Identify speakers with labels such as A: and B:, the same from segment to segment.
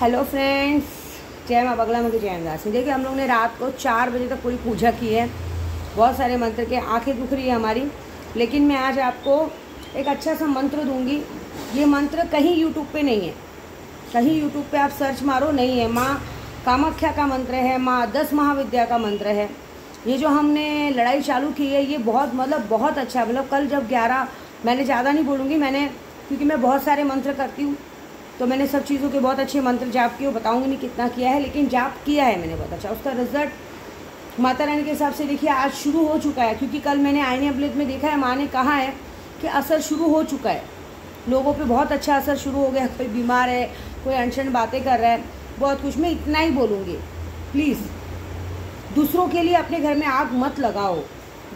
A: Hello friends जय माँ बगला, मुझे जय दास देखिए, हम लोग ने रात को चार बजे तक पूरी पूजा की है। बहुत सारे मंत्र के आँखें दुख रही है हमारी। लेकिन मैं आज आपको एक अच्छा सा मंत्र दूँगी। ये मंत्र कहीं यूट्यूब पे नहीं है। कहीं यूट्यूब पे आप सर्च मारो, नहीं है। माँ कामाख्या का मंत्र है, माँ दस महाविद्या का मंत्र है। ये जो हमने लड़ाई चालू की है, ये बहुत मतलब बहुत अच्छा मतलब कल जब ग्यारह, मैंने ज़्यादा नहीं बोलूँगी, मैंने, क्योंकि मैं बहुत सारे मंत्र करती हूँ। तो मैंने सब चीज़ों के बहुत अच्छे मंत्र जाप किए बताऊँगी नहीं कितना किया है, लेकिन जाप किया है मैंने बहुत अच्छा। उसका रिज़ल्ट माता रानी के हिसाब से देखिए, आज शुरू हो चुका है, क्योंकि कल मैंने आईने अबलित में देखा है, माँ ने कहा है कि असर शुरू हो चुका है। लोगों पे बहुत अच्छा असर शुरू हो गया, कोई बीमार है, कोई अनशन बातें कर रहा है, बहुत कुछ। मैं इतना ही बोलूँगी प्लीज़ दूसरों के लिए अपने घर में आग मत लगाओ।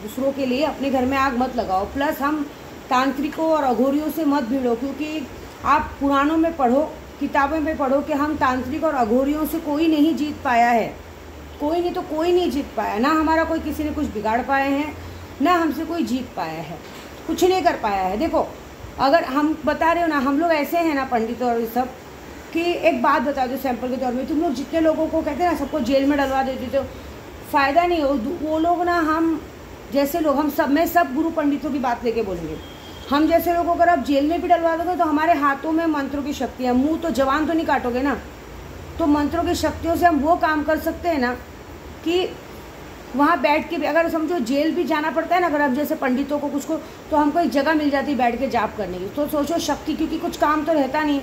A: दूसरों के लिए अपने घर में आग मत लगाओ। प्लस हम तांत्रिकों और अघोरियों से मत भिड़ो, क्योंकि आप पुराणों में पढ़ो, किताबों में पढ़ो कि हम तांत्रिक और अघोरियों से कोई नहीं जीत पाया है। कोई नहीं तो कोई नहीं जीत पाया। ना हमारा कोई किसी ने कुछ बिगाड़ पाए हैं, ना हमसे कोई जीत पाया है। कुछ नहीं कर पाया है। देखो, अगर हम बता रहे हो ना, हम लोग ऐसे हैं ना पंडित और ये सब, कि एक बात बता दो सैंपल के तौर में तुम लोग जितने लोगों को कहते हैं ना, सबको जेल में डलवा देते हो फ़ायदा नहीं हो। वो लोग ना हम जैसे लोग, हम सब में सब गुरु पंडितों की बात लेके बोलेंगे। हम जैसे लोगों अगर आप जेल में भी डलवा दोगे तो हमारे हाथों में मंत्रों की शक्ति है। मुँह तो जवान तो नहीं काटोगे ना? तो मंत्रों की शक्तियों से हम वो काम कर सकते हैं ना कि वहाँ बैठ के भी अगर समझो जेल भी जाना पड़ता है ना, अगर आप जैसे पंडितों को कुछ को तो हमको एक जगह मिल जाती है बैठ के जाप करने की। तो सोचो शक्ति, क्योंकि कुछ काम तो रहता नहीं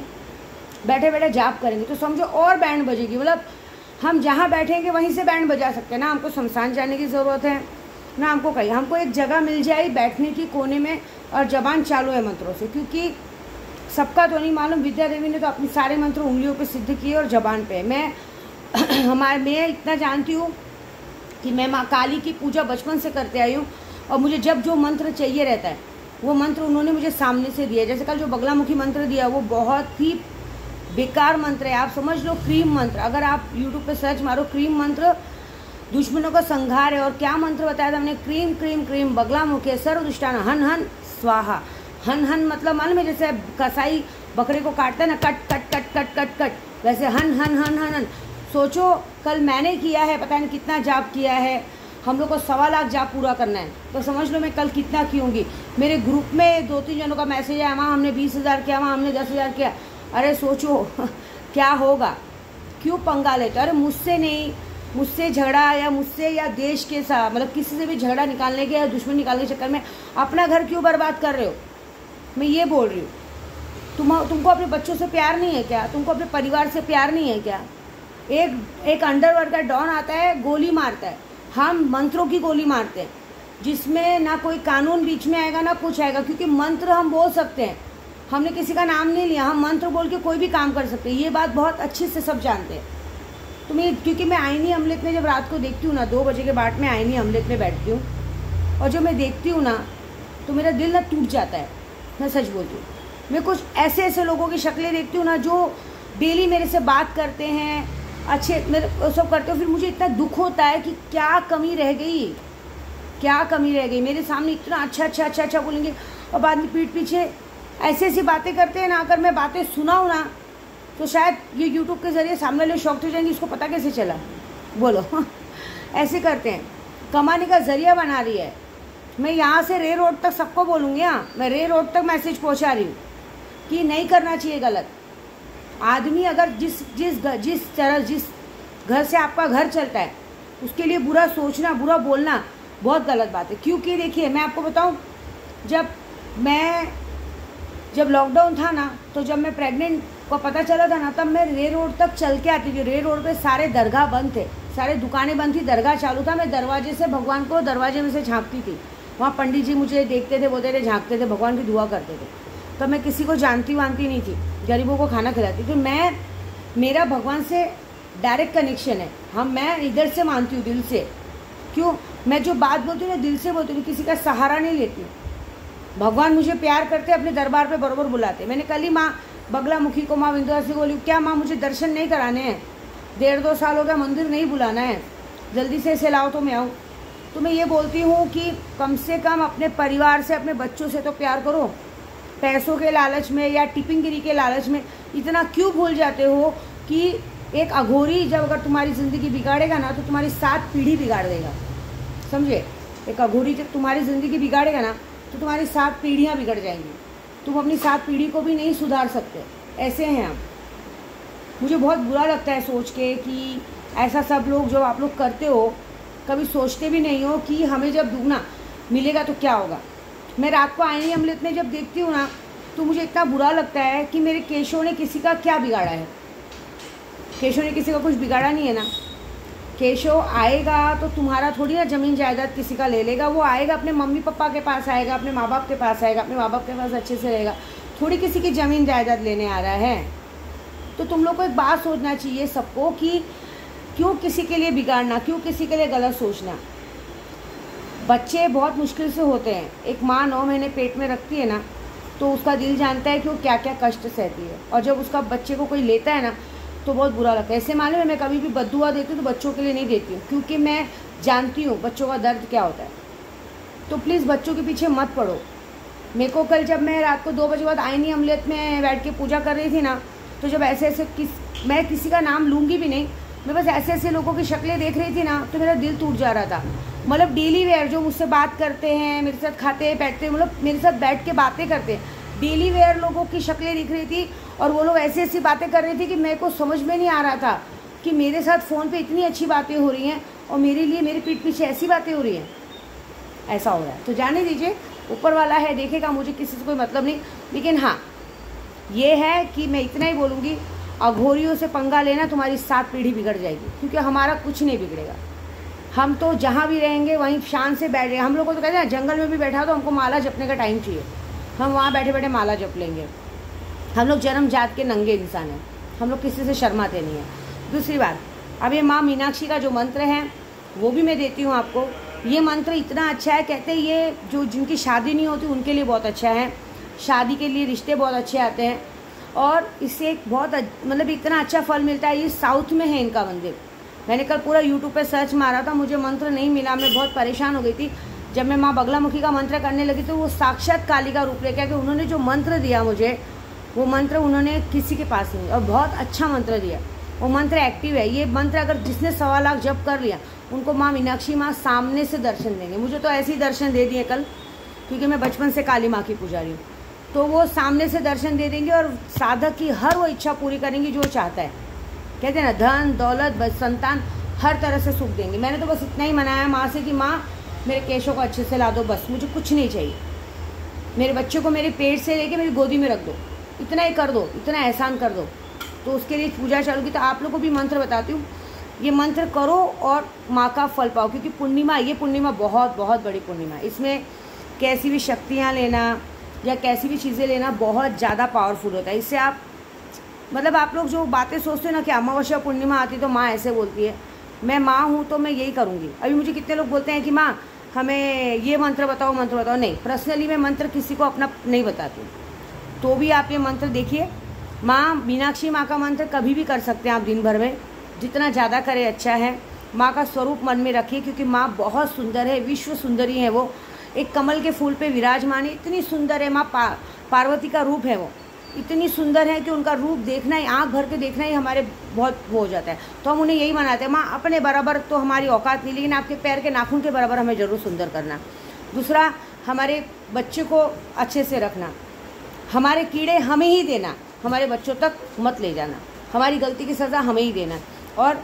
A: बैठे बैठे जाप करेंगे तो समझो और बैंड बजेगी। मतलब हम जहाँ बैठेंगे वहीं से बैंड बजा सकते हैं ना। हमको शमशान जाने की ज़रूरत है ना। हमको कहीं हमको एक जगह मिल जाए बैठने की कोने में और जबान चालू है मंत्रों से, क्योंकि सबका तो नहीं मालूम विद्या देवी ने तो अपने सारे मंत्र उंगलियों पे सिद्ध किए और जबान पे मैं हमारे, मैं इतना जानती हूँ कि मैं माँ काली की पूजा बचपन से करते आई हूँ और मुझे जब जो मंत्र चाहिए रहता है, वो मंत्र उन्होंने मुझे सामने से दिया जैसे कल जो बगलामुखी मंत्र दिया, वो बहुत ही बेकार मंत्र है। आप समझ लो, क्रीम मंत्र। अगर आप यूट्यूब पे सर्च मारो, क्रीम मंत्र, दुश्मनों का संघार है। और क्या मंत्र बताया था हमने? क्रीम क्रीम क्रीम बगला मुखे सर्व दुष्टान हन हन। स्वाहा। हन हन मतलब मालूम है, जैसे कसाई बकरे को काटता है ना, cut cut cut cut cut cut. वैसे हन हन हन हन हन। सोचो, कल मैंने किया है, पता नहीं कितना जाप किया है। हम लोग को सवा लाख जाप पूरा करना है। तो समझ लो मैं कल कितना की मेरे ग्रुप में दो तीन जनों का मैसेज आया, वहाँ हमने बीस हज़ार किया, वहाँ हमने दस हज़ार किया। अरे सोचो, क्या होगा? क्यों पंगा लेते अरे मुझसे नहीं। मुझसे झगड़ा या मुझसे या देश के साथ मतलब किसी से भी झगड़ा निकालने के या दुश्मन निकालने के चक्कर में अपना घर क्यों बर्बाद कर रहे हो? मैं ये बोल रही हूँ। तुम, तुमको अपने बच्चों से प्यार नहीं है क्या? तुमको अपने परिवार से प्यार नहीं है क्या? एक एक अंडरवर्ल्ड का डॉन आता है, गोली मारता है। हम मंत्रों की गोली मारते हैं, जिसमें ना कोई कानून बीच में आएगा, ना कुछ आएगा, क्योंकि मंत्र हम बोल सकते हैं। हमने किसी का नाम नहीं लिया, हम मंत्र बोल के कोई भी काम कर सकते हैं। ये बात बहुत अच्छे से सब जानते हैं। तो मैं क्योंकि मैं आईनी अमलेट में जब रात को देखती हूँ ना, दो बजे के बाद में आईनी अमलेट में बैठती हूँ। और जब मैं देखती हूँ ना तो मेरा दिल ना टूट जाता है, मैं सच बोलती हूँ। मैं कुछ ऐसे ऐसे लोगों की शक्लें देखती हूँ ना, जो डेली मेरे से बात करते हैं, अच्छे, मेरे सब करते हो, फिर मुझे इतना दुख होता है कि क्या कमी रह गई? क्या कमी रह गई? मेरे सामने इतना अच्छा अच्छा अच्छा अच्छा बोलेंगे और बाद में पीठ पीछे ऐसी ऐसी बातें करते हैं ना, अगर मैं बातें सुनाऊँ ना तो शायद ये यूट्यूब के ज़रिए सामने लोग शौक हो जाएँगे, इसको पता कैसे चला? बोलो। ऐसे करते हैं। कमाने का ज़रिया बना रही है। मैं यहाँ से रे रोड तक सबको बोलूँगी हाँ? मैं रे रोड तक मैसेज पहुँचा रही हूँ कि नहीं करना चाहिए गलत। आदमी अगर जिस जिस जिस तरह, जिस घर से आपका घर चलता है, उसके लिए बुरा सोचना, बुरा बोलना बहुत गलत बात है। क्योंकि देखिए, मैं आपको बताऊँ, जब मैं, जब लॉकडाउन था ना तो जब मैं प्रेग्नेंट को पता चला था ना, तब मैं रे रोड तक चल के आती थी। रे रोड पे सारे दरगाह बंद थे। सारे दुकानें बंद थी। दरगाह चालू था। मैं दरवाजे से भगवान को दरवाजे में से झाँकती थी। वहाँ पंडित जी मुझे देखते थे बोलते थे झाँकते थे, भगवान की दुआ करते थे। तो मैं किसी को जानती वानती नहीं थी। गरीबों को खाना खिलाती तो मैं, मेरा भगवान से डायरेक्ट कनेक्शन है। हम, मैं इधर से मानती हूँ, दिल से। क्यों? मैं जो बात बोलती हूँ ना, दिल से बोलती हूँ किसी का सहारा नहीं लेती। भगवान मुझे प्यार करते, अपने दरबार पे बरोबर बुलाते। मैंने कल ही माँ बगला मुखी को माँ विंध्यवासी बोली, क्या माँ मुझे दर्शन नहीं कराने हैं? डेढ़ दो साल हो गया मंदिर नहीं बुलाना है। जल्दी से इसे लाओ तो मैं आऊँ। तो मैं ये बोलती हूँ कि कम से कम अपने परिवार से, अपने बच्चों से तो प्यार करो। पैसों के लालच में या टिपिंग गिरी के लालच में इतना क्यों भूल जाते हो कि एक अघोरी जब अगर तुम्हारी ज़िंदगी बिगाड़ेगा ना तो तुम्हारी सात पीढ़ी बिगाड़ देगा। समझे? एक अघोरी जब तुम्हारी ज़िंदगी बिगाड़ेगा ना तो तुम्हारी सात पीढ़ियाँ बिगड़ जाएँगी। तुम अपनी सात पीढ़ी को भी नहीं सुधार सकते। ऐसे हैं हम। मुझे बहुत बुरा लगता है सोच के कि ऐसा सब लोग जो आप लोग करते हो, कभी सोचते भी नहीं हो कि हमें जब दुगना मिलेगा तो क्या होगा? मैं रात को आईनी अमृत में जब देखती हूँ ना तो मुझे इतना बुरा लगता है कि मेरे केशव ने किसी का क्या बिगाड़ा है? केशों ने किसी का कुछ बिगाड़ा नहीं है ना? केशव आएगा तो तुम्हारा थोड़ी ना ज़मीन जायदाद किसी का ले लेगा। वो आएगा अपने मम्मी पापा के पास आएगा, अपने माँ बाप के पास आएगा, अपने माँ बाप के पास अच्छे से रहेगा। थोड़ी किसी की ज़मीन जायदाद लेने आ रहा है। तो तुम लोग को एक बात सोचना चाहिए सबको कि क्यों किसी के लिए बिगाड़ना, क्यों किसी के लिए गलत सोचना। बच्चे बहुत मुश्किल से होते हैं। एक माँ नौ महीने पेट में रखती है ना तो उसका दिल जानता है कि वो क्या क्या कष्ट सहती है। और जब उसका बच्चे को कोई लेता है ना तो बहुत बुरा लगता है। ऐसे मालूम है मैं कभी भी बदुआ देती हूँ तो बच्चों के लिए नहीं देती हूँ, क्योंकि मैं जानती हूँ बच्चों का दर्द क्या होता है। तो प्लीज़ बच्चों के पीछे मत पड़ो। मेरे को कल जब मैं रात को दो बजे बाद आईनी अमलियत में बैठ के पूजा कर रही थी ना तो जब ऐसे ऐसे किस, मैं किसी का नाम लूँगी भी नहीं, मैं बस ऐसे ऐसे लोगों की शक्लें देख रही थी ना तो मेरा दिल टूट जा रहा था। मतलब डेली वेयर जो मुझसे बात करते हैं, मेरे साथ खाते बैठते मतलब मेरे साथ बैठ के बातें करते हैं डेली वेयर लोगों की शक्लें दिख रही थी और वो लोग ऐसी ऐसी बातें कर रहे थी कि मेरे को समझ में नहीं आ रहा था कि मेरे साथ फ़ोन पे इतनी अच्छी बातें हो रही हैं और मेरे लिए मेरी पीठ पीछे ऐसी बातें हो रही हैं। ऐसा हो रहा है। तो जाने दीजिए, ऊपर वाला है, देखेगा मुझे किसी से कोई मतलब नहीं। लेकिन हाँ ये है कि मैं इतना ही बोलूँगी अघोरियों से पंगा लेना तुम्हारी सात पीढ़ी बिगड़ जाएगी, क्योंकि हमारा कुछ नहीं बिगड़ेगा। हम तो जहाँ भी रहेंगे, वहीं शान से बैठ रहे हम लोग को तो कहते हैं जंगल में भी बैठा तो हमको माला जपने का टाइम चाहिए। हम वहाँ बैठे बैठे माला जप लेंगे। हम लोग जन्म जात के नंगे इंसान हैं। हम लोग किसी से शर्माते नहीं हैं। दूसरी बात, अब ये माँ मीनाक्षी का जो मंत्र है, वो भी मैं देती हूँ आपको। ये मंत्र इतना अच्छा है, कहते हैं ये जो जिनकी शादी नहीं होती, उनके लिए बहुत अच्छा है। शादी के लिए रिश्ते बहुत अच्छे आते हैं। और इससे एक बहुत मतलब इतना अच्छा फल मिलता है, ये साउथ में है इनका मंदिर। मैंने कल पूरा यूट्यूब पे सर्च मारा था, मुझे मंत्र नहीं मिला, मैं बहुत परेशान हो गई थी। जब मैं माँ बगलामुखी का मंत्र करने लगी तो वो साक्षात काली का रूप लेकर कि उन्होंने जो मंत्र दिया मुझे, वो मंत्र उन्होंने किसी के पास नहीं, और बहुत अच्छा मंत्र दिया। वो मंत्र एक्टिव है। ये मंत्र अगर जिसने सवा लाख जब कर लिया, उनको माँ मीनाक्षी माँ सामने से दर्शन देंगे। मुझे तो ऐसे ही दर्शन दे दिए कल, क्योंकि मैं बचपन से काली माँ की पुजारी हूँ। तो वो सामने से दर्शन दे देंगे और साधक की हर वो इच्छा पूरी करेंगी जो चाहता है। कहते हैं ना, धन, दौलत संतान, हर तरह से सुख देंगे। मैंने तो बस इतना ही मनाया माँ से कि माँ मेरे केशों को अच्छे से ला दो, बस, मुझे कुछ नहीं चाहिए। मेरे बच्चों को मेरे पेट से लेके मेरी गोदी में रख दो। इतना ही कर दो, इतना एहसान कर दो। तो उसके लिए पूजा चालू की तो आप लोग को भी मंत्र बताती हूँ। ये मंत्र करो और माँ का फल पाओ, क्योंकि पूर्णिमा, ये पूर्णिमा बहुत बहुत बड़ी पूर्णिमा है। इसमें कैसी भी शक्तियाँ लेना या कैसी भी चीज़ें लेना बहुत ज़्यादा पावरफुल होता है। इससे आप मतलब आप लोग जो बातें सोचते हो ना कि अमावस्या, पूर्णिमा आती तो माँ ऐसे बोलती है, मैं माँ हूँ तो मैं यही करूँगी। अभी मुझे कितने लोग बोलते हैं कि, माँ हमें ये मंत्र बताओ मंत्र बताओ। नहीं पर्सनली मैं मंत्र किसी को अपना नहीं बताती। तो भी आप ये मंत्र देखिए माँ मीनाक्षी माँ का मंत्र कभी भी कर सकते हैं आप दिन भर में। जितना ज़्यादा करें अच्छा है। माँ का स्वरूप मन में रखिए क्योंकि माँ बहुत सुंदर है विश्व सुंदरी है वो। एक कमल के फूल पे विराजमान है इतनी सुंदर है। माँ पा, पार्वती का रूप है वो। इतनी सुंदर है कि उनका रूप देखना ही, आँख भर के देखना ही हमारे बहुत वो हो जाता है। तो हम उन्हें यही मनाते हैं, माँ, अपने बराबर तो हमारी औकात नहीं, लेकिन आपके पैर के नाखून के बराबर हमें ज़रूर सुंदर करना। दूसरा, हमारे बच्चे को अच्छे से रखना। हमारे कीड़े हमें ही देना, हमारे बच्चों तक मत ले जाना। हमारी गलती की सज़ा हमें ही देना। और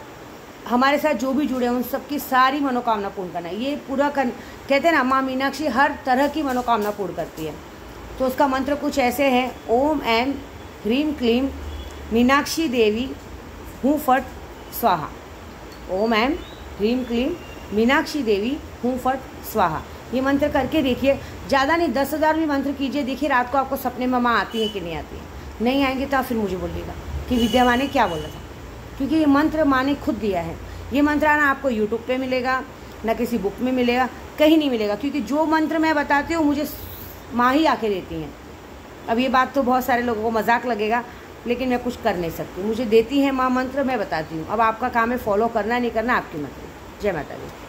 A: हमारे साथ जो भी जुड़े हैं, उन सबकी सारी मनोकामना पूर्ण करना। ये पूरा कर कहते हैं ना, माँ मीनाक्षी हर तरह की मनोकामना पूर्ण करती है। तो उसका मंत्र कुछ ऐसे है, ओम एम ह्रीम क्लीम मीनाक्षी देवी हूँ फट स्वाहा। ओम एम ह्रीम क्लीम मीनाक्षी देवी हूँ फट स्वाहा। ये मंत्र करके देखिए, ज़्यादा नहीं, दस हज़ार भी मंत्र कीजिए, देखिए रात को आपको सपने में माँ आती है कि नहीं आती है। नहीं आएँगे तो फिर मुझे बोलिएगा कि विद्या माँ ने क्या बोला था? क्योंकि ये मंत्र माँ ने खुद दिया है। ये मंत्र आना आपको यूट्यूब पे मिलेगा, ना किसी बुक में मिलेगा, कहीं नहीं मिलेगा, क्योंकि जो मंत्र मैं बताती हूँ, मुझे माँ ही आके देती हैं। अब ये बात तो बहुत सारे लोगों को मज़ाक लगेगा, लेकिन मैं कुछ कर नहीं सकती। मुझे देती है माँ मंत्र, मैं बताती हूँ। अब आपका काम है फॉलो करना, नहीं करना, आपकी मर्ज़ी। जय माता दी।